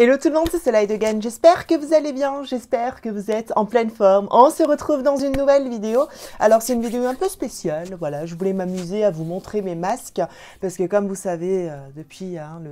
Hello tout le monde, c'est Cela de J'espère que vous allez bien, j'espère que vous êtes en pleine forme. On se retrouve dans une nouvelle vidéo. Alors c'est une vidéo un peu spéciale, voilà, je voulais m'amuser à vous montrer mes masques parce que comme vous savez, euh, depuis hein,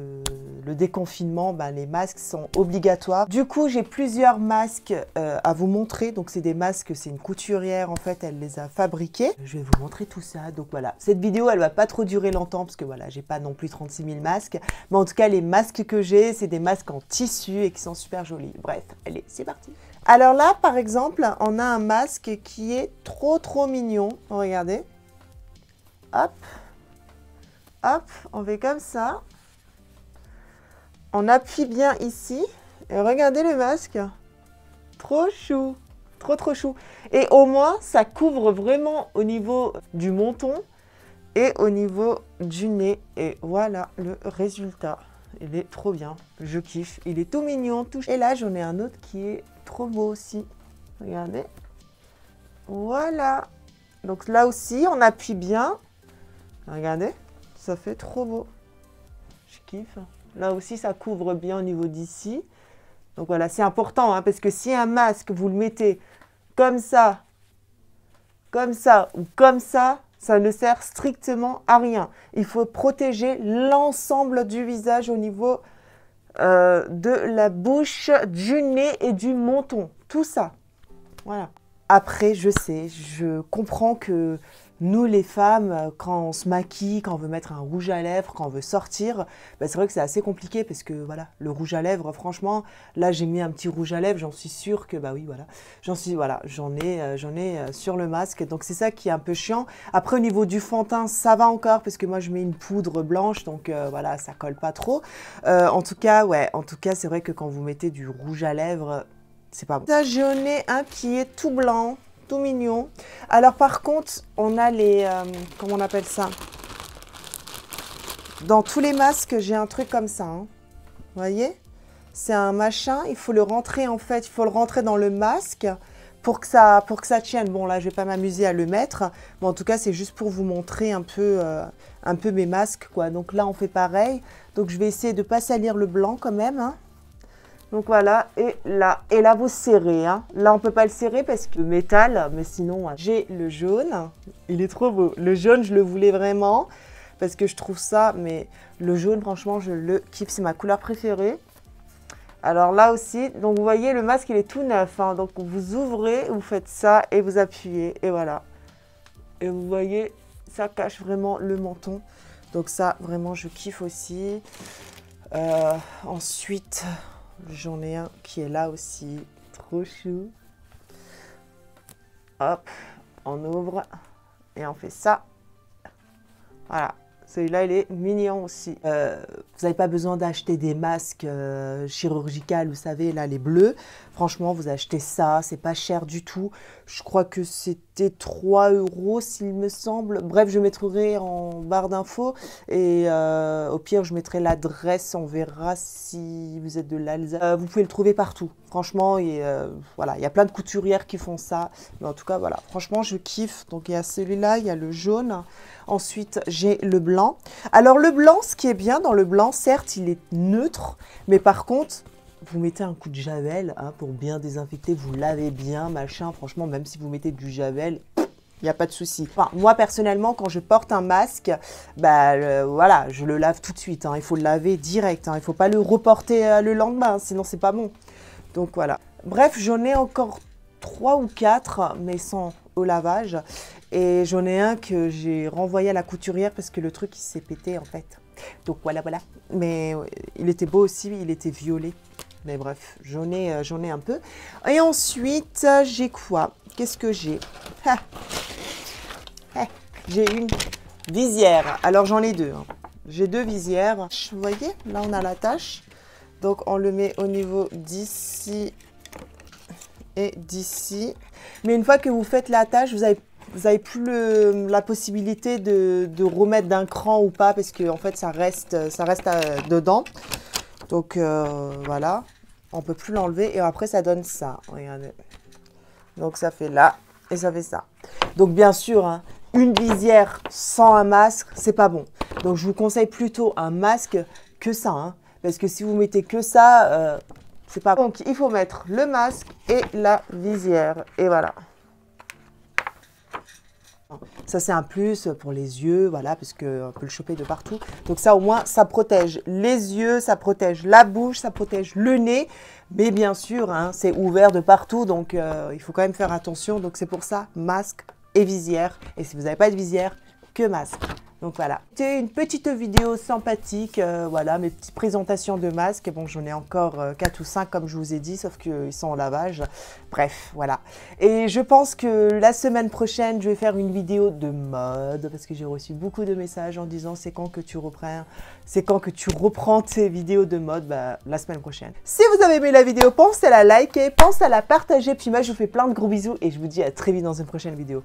le, déconfinement, ben, les masques sont obligatoires. Du coup, j'ai plusieurs masques euh, à vous montrer. Donc c'est des masques, c'est une couturière en fait, elle les a fabriqués. Je vais vous montrer tout ça. Donc voilà, cette vidéo elle va pas trop durer longtemps parce que voilà, j'ai pas non plus 36 000 masques. Mais en tout cas, les masques que j'ai, c'est des masques en tissus et qui sont super jolis. Bref, allez, c'est parti. Alors là, par exemple, on a un masque qui est trop trop mignon. Regardez. Hop. Hop, on fait comme ça. On appuie bien ici. Et regardez le masque. Trop chou. Trop trop chou. Et au moins, ça couvre vraiment au niveau du menton et au niveau du nez. Et voilà le résultat. Il est trop bien. Je kiffe. Il est tout mignon. Tout... Et là, j'en ai un autre qui est trop beau aussi. Regardez. Voilà. Donc là aussi, on appuie bien. Regardez. Ça fait trop beau. Je kiffe. Là aussi, ça couvre bien au niveau d'ici. Donc voilà, c'est important. Hein, parce que si un masque, vous le mettez comme ça, comme ça ou comme ça, ça ne sert strictement à rien. Il faut protéger l'ensemble du visage au niveau euh, de la bouche, du nez et du menton. Tout ça. Voilà. Après, je sais, je comprends que nous, les femmes, euh, quand on se maquille, quand on veut mettre un rouge à lèvres, quand on veut sortir, bah, c'est vrai que c'est assez compliqué parce que voilà, le rouge à lèvres, franchement, là j'ai mis un petit rouge à lèvres, j'en suis sûre que bah oui, voilà, j'en suis voilà, j'en ai, euh, j'en ai euh, sur le masque, donc c'est ça qui est un peu chiant. Après au niveau du fond de teint, ça va encore parce que moi je mets une poudre blanche, donc voilà, ça colle pas trop. en tout cas, ouais, en tout cas, c'est vrai que quand vous mettez du rouge à lèvres, c'est pas bon. J'en ai un qui est tout blanc tout mignon. Alors par contre, on a les... Euh, comment on appelle ça? Dans tous les masques, j'ai un truc comme ça. Hein. Voyez? C'est un machin, il faut le rentrer en fait, il faut le rentrer dans le masque pour que ça, pour que ça tienne. Bon là, je vais pas m'amuser à le mettre. Mais en tout cas, c'est juste pour vous montrer un peu, euh, un peu mes masques. quoi. Donc là, on fait pareil. Donc je vais essayer de pas salir le blanc quand même. Hein. Donc voilà, et là, et là vous serrez. Hein. Là on peut pas le serrer parce que métal, mais sinon j'ai le jaune. Il est trop beau. Le jaune je le voulais vraiment parce que je trouve ça, mais le jaune franchement je le kiffe, c'est ma couleur préférée. Alors là aussi, donc vous voyez le masque il est tout neuf. Hein. Donc vous ouvrez, vous faites ça et vous appuyez et voilà. Et vous voyez, ça cache vraiment le menton. Donc ça vraiment je kiffe aussi. Euh, ensuite, J'en ai un qui est là aussi. Trop chou. Hop, on ouvre et on fait ça. Voilà. Celui-là, il est mignon aussi. Euh, vous n'avez pas besoin d'acheter des masques euh, chirurgicaux, vous savez, là, les bleus. Franchement, vous achetez ça, c'est pas cher du tout. Je crois que c'était 3 euros, s'il me semble. Bref, je mettrai en barre d'infos. Et euh, au pire, je mettrai l'adresse. On verra si vous êtes de l'Alsace. vous pouvez le trouver partout. Franchement, et, voilà, il y a plein de couturières qui font ça. Mais en tout cas, voilà. Franchement, je kiffe. Donc, il y a celui-là, il y a le jaune. Ensuite, j'ai le blanc. Alors, le blanc, ce qui est bien dans le blanc, certes, il est neutre, mais par contre, vous mettez un coup de javel hein, pour bien désinfecter, vous lavez bien, machin. Franchement, même si vous mettez du javel, il n'y a pas de souci. moi, personnellement, quand je porte un masque, bah, voilà, je le lave tout de suite. Hein. Il faut le laver direct. Hein. Il ne faut pas le reporter euh, le lendemain, sinon c'est pas bon. Donc voilà. Bref, j'en ai encore trois ou quatre, mais sans au lavage. Et j'en ai un que j'ai renvoyé à la couturière parce que le truc s'est pété en fait. Donc voilà, voilà. Mais il était beau aussi, il était violet. Mais bref, j'en ai, euh, j'en ai un peu. Et ensuite, j'ai quoi? Qu'est-ce que j'ai? J'ai une visière. Alors j'en ai deux. Hein. J'ai deux visières. Vous voyez, là on a la tâche. Donc on le met au niveau d'ici et d'ici. Mais une fois que vous faites la tâche, vous avez vous n'avez plus la possibilité de, remettre d'un cran ou pas parce que en fait ça reste, euh, dedans. Donc euh, voilà, on peut plus l'enlever et après ça donne ça. Regardez. Donc ça fait là et ça fait ça. Donc bien sûr, hein, une visière sans un masque, c'est pas bon. Donc je vous conseille plutôt un masque que ça. Hein. Parce que si vous mettez que ça, euh, c'est pas... Donc, il faut mettre le masque et la visière. Et voilà. Ça, c'est un plus pour les yeux, voilà, parce qu'on peut le choper de partout. Donc ça, au moins, ça protège les yeux, ça protège la bouche, ça protège le nez. Mais bien sûr, hein, c'est ouvert de partout, donc euh, il faut quand même faire attention. Donc c'est pour ça, masque et visière. Et si vous n'avez pas de visière, que masque. Donc voilà, c'était une petite vidéo sympathique, euh, voilà, mes petites présentations de masques. Bon, j'en ai encore 4 euh, ou 5 comme je vous ai dit, sauf qu'ils sont en lavage. Bref, voilà. Et je pense que la semaine prochaine, je vais faire une vidéo de mode, parce que j'ai reçu beaucoup de messages en disant c'est quand que tu reprends, c'est quand que tu reprends tes vidéos de mode, bah, la semaine prochaine. Si vous avez aimé la vidéo, pensez à la liker, pensez à la partager, puis moi je vous fais plein de gros bisous et je vous dis à très vite dans une prochaine vidéo.